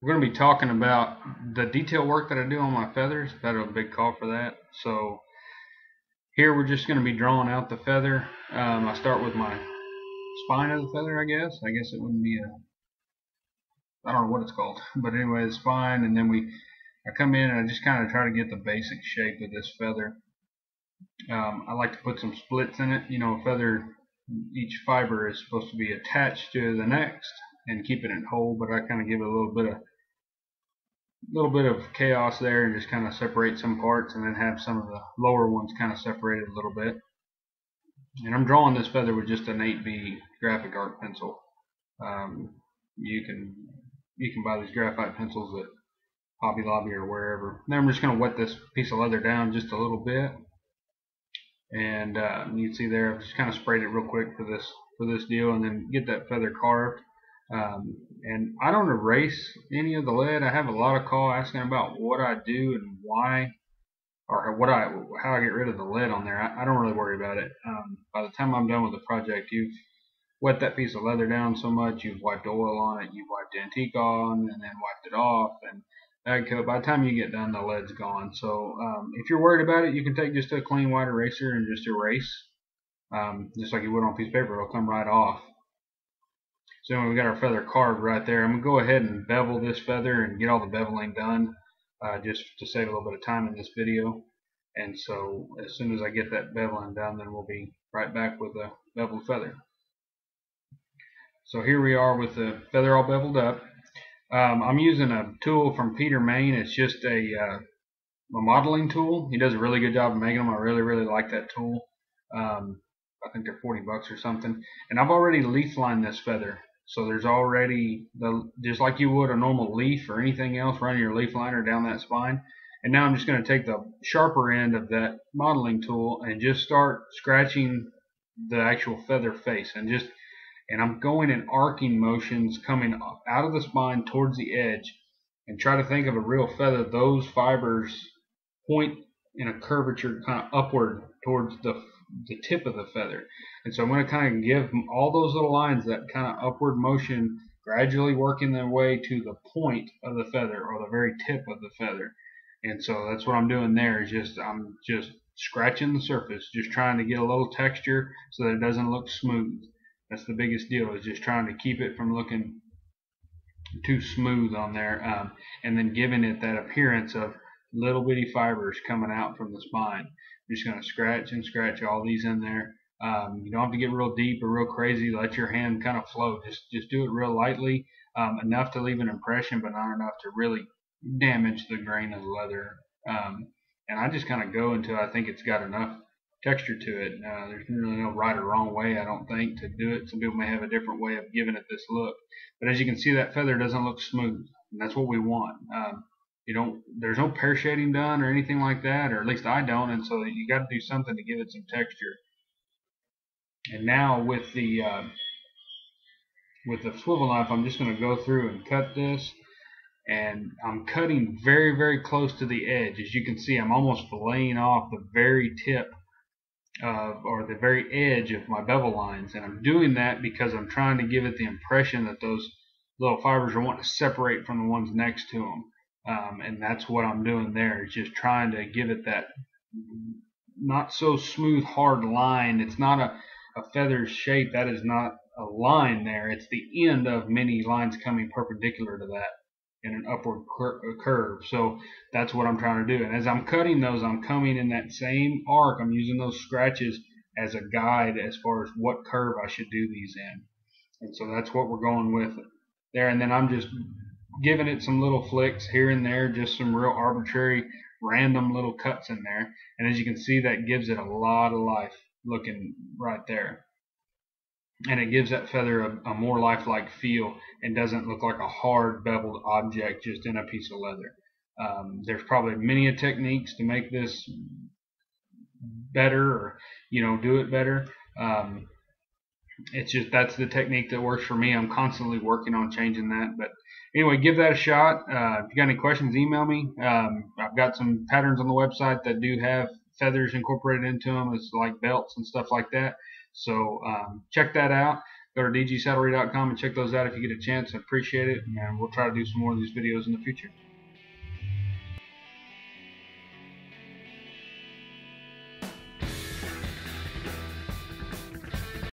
we're going to be talking about the detail work that I do on my feathers. Got a big call for that. So here we're just going to be drawing out the feather. Um, I start with my spine of the feather, I guess. I guess it wouldn't be a, I don't know what it's called, but anyway, the spine, and then we, I come in and I just kind of try to get the basic shape of this feather. Um, I like to put some splits in it. You know, a feather, each fiber is supposed to be attached to the next and keep it in whole, but I kind of give it a little bit of little bit of chaos there and just kind of separate some parts and then have some of the lower ones kind of separated a little bit. And I'm drawing this feather with just an 8B graphite art pencil. Um, you can you can buy these graphite pencils at Hobby Lobby or wherever. Then I'm just going to wet this piece of leather down just a little bit. And uh, you can see there, I've just kind of sprayed it real quick for this for this deal, and then get that feather carved. Um, and I don't erase any of the lead. I have a lot of call asking about what I do and why, or what I how I get rid of the lead on there. I, I don't really worry about it. Um, by the time I'm done with the project, you've wet that piece of leather down so much, you've wiped oil on it, you've wiped antique on, and then wiped it off, and that by the time you get done, the lead's gone. So um, if you're worried about it, you can take just a clean white eraser and just erase, um, just like you would on a piece of paper. It'll come right off. So we got our feather carved right there. I'm going to go ahead and bevel this feather and get all the beveling done uh, just to save a little bit of time in this video. And so as soon as I get that beveling done, then we'll be right back with a beveled feather. So here we are with the feather all beveled up. Um, I'm using a tool from Peter Main. It's just a, uh, a modeling tool. He does a really good job of making them. I really, really like that tool. Um, I think they're 40 bucks or something. And I've already leaf lined this feather. So there's already the just like you would a normal leaf or anything else, running your leaf liner down that spine. And now I'm just going to take the sharper end of that modeling tool and just start scratching the actual feather face and just and I'm going in arcing motions coming out of the spine towards the edge and try to think of a real feather. Those fibers point in a curvature kind of upward towards the the tip of the feather. And so I'm going to kind of give all those little lines that kind of upward motion gradually working their way to the point of the feather or the very tip of the feather. And so that's what I'm doing there is just I'm just scratching the surface, just trying to get a little texture so that it doesn't look smooth. That's the biggest deal is just trying to keep it from looking too smooth on there um, and then giving it that appearance of little bitty fibers coming out from the spine. You're just going to scratch and scratch all these in there. Um, you don't have to get real deep or real crazy. Let your hand kind of flow. Just just do it real lightly, um, enough to leave an impression, but not enough to really damage the grain of the leather. Um, and I just kind of go until I think it's got enough texture to it. Uh, there's really no right or wrong way, I don't think, to do it. Some people may have a different way of giving it this look. But as you can see, that feather doesn't look smooth. And that's what we want. Um, you don't there's no pear shading done or anything like that or at least I don't and so you got to do something to give it some texture. And now with the uh, with the swivel knife I'm just going to go through and cut this and I'm cutting very very close to the edge. As you can see I'm almost filleting off the very tip of, or the very edge of my bevel lines and I'm doing that because I'm trying to give it the impression that those little fibers are wanting to separate from the ones next to them um, and that's what I'm doing there is just trying to give it that not so smooth hard line. It's not a, a feather shape. That is not a line there. It's the end of many lines coming perpendicular to that in an upward cur curve. So that's what I'm trying to do. And as I'm cutting those I'm coming in that same arc. I'm using those scratches as a guide as far as what curve I should do these in. And so that's what we're going with there. And then I'm just giving it some little flicks here and there, just some real arbitrary, random little cuts in there. And as you can see, that gives it a lot of life looking right there. And it gives that feather a, a more lifelike feel and doesn't look like a hard beveled object just in a piece of leather. Um, there's probably many techniques to make this better or, you know, do it better. Um, it's just that's the technique that works for me. I'm constantly working on changing that, but anyway, give that a shot. Uh, if you got any questions, email me. Um, I've got some patterns on the website that do have feathers incorporated into them. It's like belts and stuff like that. So um, check that out. Go to dgsaddlery.com and check those out if you get a chance. I appreciate it, and we'll try to do some more of these videos in the future.